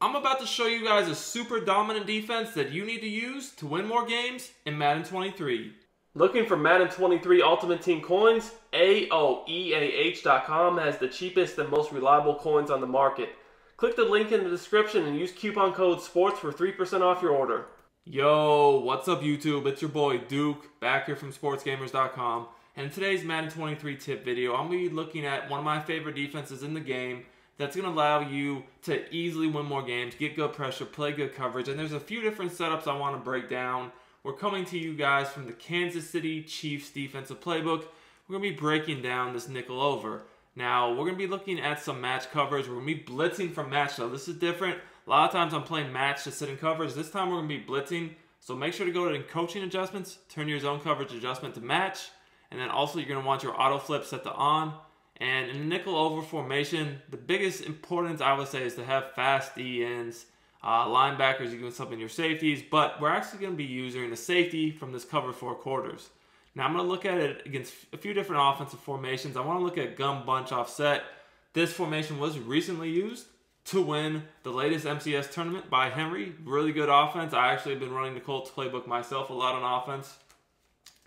I'm about to show you guys a super dominant defense that you need to use to win more games in Madden 23. Looking for Madden 23 Ultimate Team coins? AOEAH.com has the cheapest and most reliable coins on the market. Click the link in the description and use coupon code SPORTS for 3% off your order. Yo, what's up YouTube? It's your boy Duke, back here from SportsGamerz.com. And in today's Madden 23 tip video, I'm going to be looking at one of my favorite defenses in the game that's going to allow you to easily win more games, get good pressure, play good coverage. And there's a few different setups I want to break down. We're coming to you guys from the Kansas City Chiefs defensive playbook. We're going to be breaking down this nickel over. Now, we're going to be looking at some match coverage. We're going to be blitzing from match, though. This is different. A lot of times I'm playing match to sit in coverage. This time we're going to be blitzing. So make sure to go to coaching adjustments, turn your zone coverage adjustment to match, and then also you're going to want your auto flip set to on. And in the nickel over formation, the biggest importance I would say is to have fast D ends. Uh, linebackers, you can sub in your safeties, but we're actually going to be using the safety from this cover four quarters. Now I'm going to look at it against a few different offensive formations. I want to look at gun bunch offset. This formation was recently used to win the latest MCS tournament by Henry. Really good offense. I actually have been running the Colts playbook myself a lot on offense.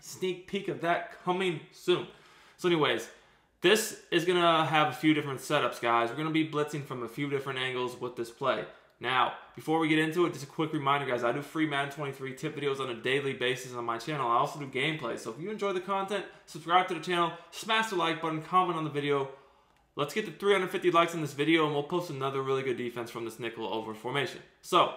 Sneak peek of that coming soon. So anyways, this is going to have a few different setups, guys. We're going to be blitzing from a few different angles with this play. Now, before we get into it, just a quick reminder, guys. I do free Madden 23 tip videos on a daily basis on my channel. I also do gameplay. So if you enjoy the content, subscribe to the channel, smash the like button, comment on the video. Let's get to 350 likes on this video, and we'll post another really good defense from this nickel over formation. So,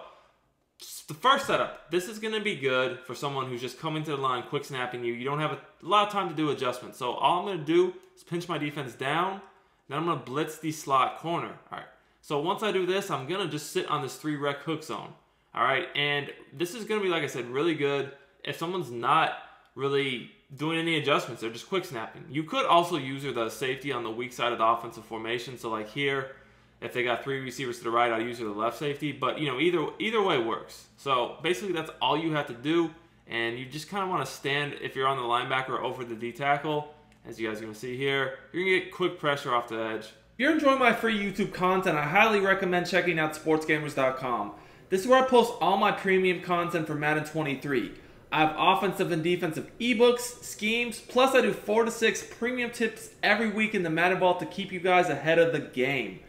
the first setup, this is going to be good for someone who's just coming to the line, quick snapping you. You don't have a lot of time to do adjustments. So all I'm going to do is pinch my defense down. Then I'm going to blitz the slot corner. All right. So once I do this, I'm going to just sit on this three rec hook zone. All right. And this is going to be, like I said, really good if someone's not really doing any adjustments. They're just quick snapping. You could also use the safety on the weak side of the offensive formation. So like here, if they got three receivers to the right, I'll use the left safety. But you know, either either way works. So basically, that's all you have to do, and you just kind of want to stand if you're on the linebacker over the D tackle. As you guys are gonna see here, you're gonna get quick pressure off the edge. If you're enjoying my free YouTube content, I highly recommend checking out SportsGamerz.com. This is where I post all my premium content for Madden 23. I have offensive and defensive ebooks, schemes, plus I do four to six premium tips every week in the Madden Vault to keep you guys ahead of the game.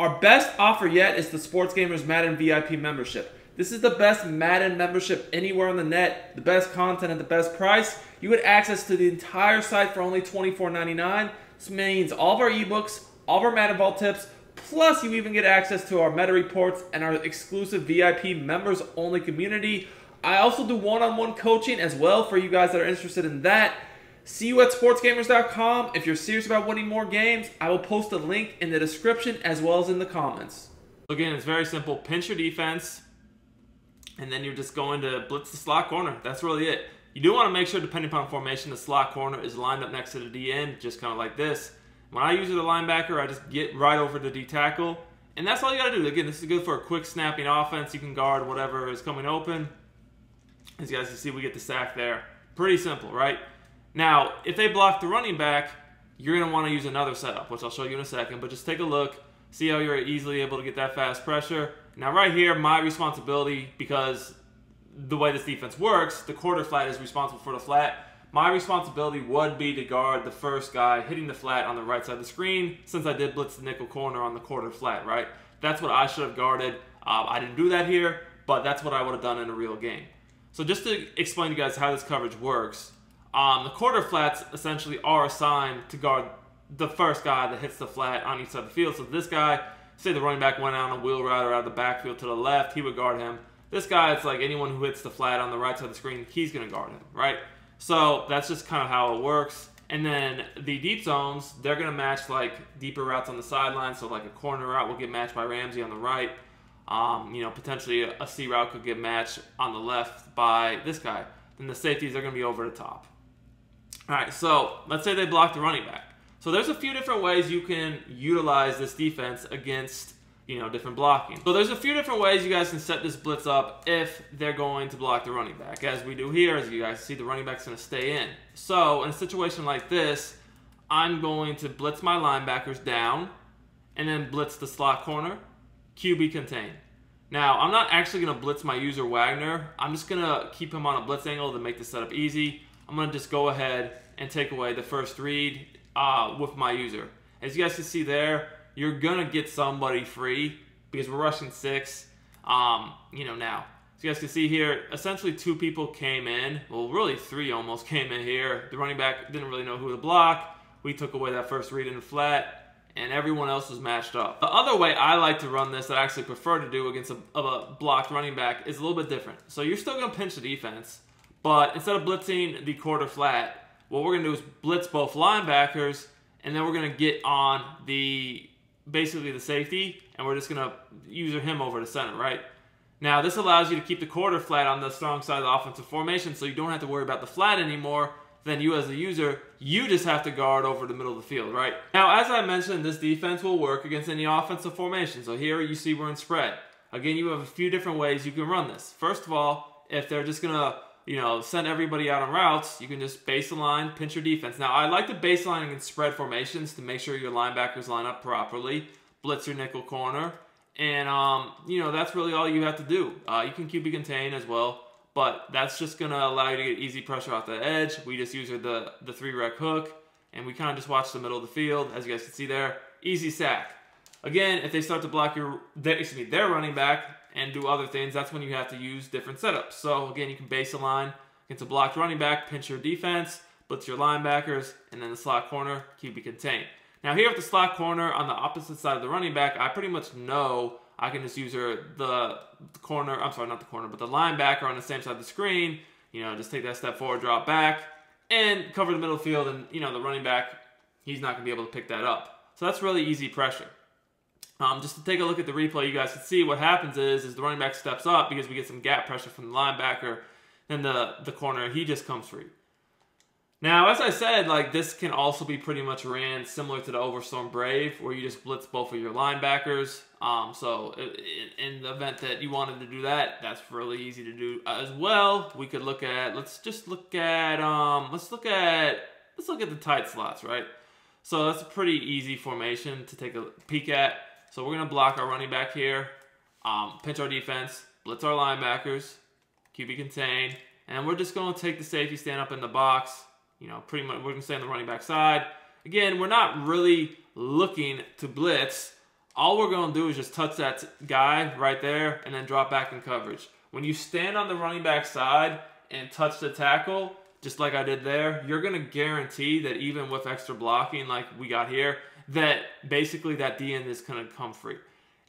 Our best offer yet is the Sportsgamerz Madden VIP membership. This is the best Madden membership anywhere on the net, the best content at the best price. You get access to the entire site for only $24.99. This means all of our ebooks, all of our Madden Vault tips, plus you even get access to our meta reports and our exclusive VIP members only community. I also do one-on-one -on -one coaching as well for you guys that are interested in that. See you at sportsgamerz.com. If you're serious about winning more games, I will post a link in the description as well as in the comments. Again, it's very simple. Pinch your defense, and then you're just going to blitz the slot corner. That's really it. You do want to make sure, depending upon formation, the slot corner is lined up next to the D end, just kind of like this. When I use a linebacker, I just get right over the D tackle, and that's all you got to do. Again, this is good for a quick snapping offense. You can guard whatever is coming open. As you guys can see, we get the sack there. Pretty simple, right? Now, if they block the running back, you're going to want to use another setup, which I'll show you in a second. But just take a look, see how you're easily able to get that fast pressure. Now, right here, my responsibility, because the way this defense works, the quarter flat is responsible for the flat. My responsibility would be to guard the first guy hitting the flat on the right side of the screen, since I did blitz the nickel corner on the quarter flat, right? That's what I should have guarded. Um, I didn't do that here, but that's what I would have done in a real game. So just to explain to you guys how this coverage works, um, the quarter flats essentially are assigned to guard the first guy that hits the flat on each side of the field. So this guy, say the running back went out on a wheel route or out of the backfield to the left, he would guard him. This guy, it's like anyone who hits the flat on the right side of the screen, he's going to guard him, right? So that's just kind of how it works. And then the deep zones, they're going to match like deeper routes on the sideline. So like a corner route will get matched by Ramsey on the right. Um, you know, potentially a C route could get matched on the left by this guy. Then the safeties are going to be over the top. All right, so let's say they block the running back. So there's a few different ways you can utilize this defense against you know different blocking. So there's a few different ways you guys can set this blitz up if they're going to block the running back. As we do here, as you guys see, the running back's going to stay in. So in a situation like this, I'm going to blitz my linebackers down and then blitz the slot corner, QB contain. Now, I'm not actually going to blitz my user Wagner. I'm just going to keep him on a blitz angle to make the setup easy. I'm going to just go ahead and take away the first read uh, with my user. As you guys can see there, you're to get somebody free because we're rushing six, um, you know, now. So you guys can see here, essentially two people came in. Well, really three almost came in here. The running back didn't really know who to block. We took away that first read in the flat and everyone else was matched up. The other way I like to run this that I actually prefer to do against a, a blocked running back is a little bit different. So you're still going to pinch the defense, but instead of blitzing the quarter flat, what we're going to do is blitz both linebackers, and then we're going to get on the basically the safety, and we're just going to user him over to center, right? Now, this allows you to keep the quarter flat on the strong side of the offensive formation, so you don't have to worry about the flat anymore, then you as a user, you just have to guard over the middle of the field, right? Now, as I mentioned, this defense will work against any offensive formation. So here you see we're in spread. Again, you have a few different ways you can run this. First of all, if they're just going to, you know, send everybody out on routes, you can just base align, pinch your defense. Now, I like to base align against spread formations to make sure your linebackers line up properly, blitz your nickel corner, and, um, you know, that's really all you have to do. Uh, you can QB contain as well but that's just going to allow you to get easy pressure off the edge. We just use the, the three rec hook, and we kind of just watch the middle of the field, as you guys can see there. Easy sack. Again, if they start to block your, excuse me, their running back and do other things, that's when you have to use different setups. So again, you can base align against a blocked running back, pinch your defense, blitz your linebackers, and then the slot corner, keep QB contain. Now here at the slot corner on the opposite side of the running back, I pretty much know I can just user the corner, I'm sorry, not the corner, but the linebacker on the same side of the screen, you know, just take that step forward, drop back, and cover the middle field, and, you know, the running back, he's not going to be able to pick that up. So that's really easy pressure. Um, just to take a look at the replay, you guys can see what happens is, is the running back steps up because we get some gap pressure from the linebacker, then the, the corner, he just comes free. Now, as I said, like this can also be pretty much ran similar to the Overstorm Brave, where you just blitz both of your linebackers. Um, so in the event that you wanted to do that, that's really easy to do as well. We could look at, let's just look at, um, let's look at, let's look at the tight slots, right? So that's a pretty easy formation to take a peek at. So we're gonna block our running back here, um, pinch our defense, blitz our linebackers, QB contain, and we're just gonna take the safety stand up in the box you know, pretty much we're going to stay on the running back side. Again, we're not really looking to blitz. All we're going to do is just touch that guy right there and then drop back in coverage. When you stand on the running back side and touch the tackle, just like I did there, you're going to guarantee that even with extra blocking like we got here, that basically that D end is going to come free.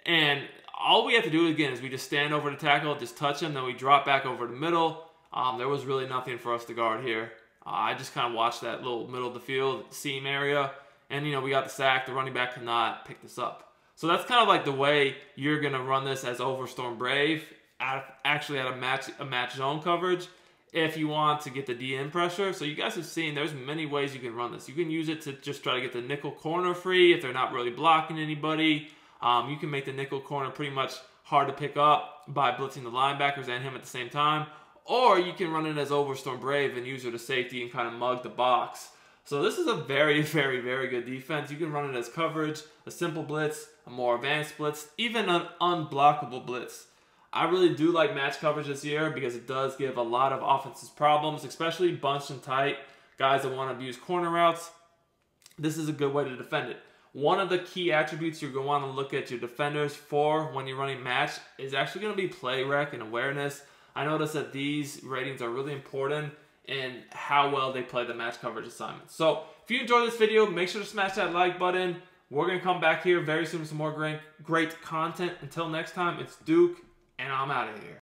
And all we have to do again is we just stand over the tackle, just touch him, then we drop back over the middle. Um, there was really nothing for us to guard here. Uh, I just kind of watched that little middle of the field seam area, and you know we got the sack. The running back could not pick this up. So that's kind of like the way you're gonna run this as Overstorm Brave, at, actually at a match a match zone coverage. If you want to get the D end pressure, so you guys have seen there's many ways you can run this. You can use it to just try to get the nickel corner free if they're not really blocking anybody. Um, you can make the nickel corner pretty much hard to pick up by blitzing the linebackers and him at the same time. Or you can run it as Overstorm Brave and user to safety and kind of mug the box. So this is a very, very, very good defense. You can run it as coverage, a simple blitz, a more advanced blitz, even an unblockable blitz. I really do like match coverage this year because it does give a lot of offenses problems, especially bunched and tight. Guys that want to abuse corner routes, this is a good way to defend it. One of the key attributes you're going to want to look at your defenders for when you're running match is actually going to be play rec and awareness. I noticed that these ratings are really important in how well they play the match coverage assignment. So if you enjoyed this video, make sure to smash that like button. We're going to come back here very soon with some more great, great content. Until next time, it's Duke, and I'm out of here.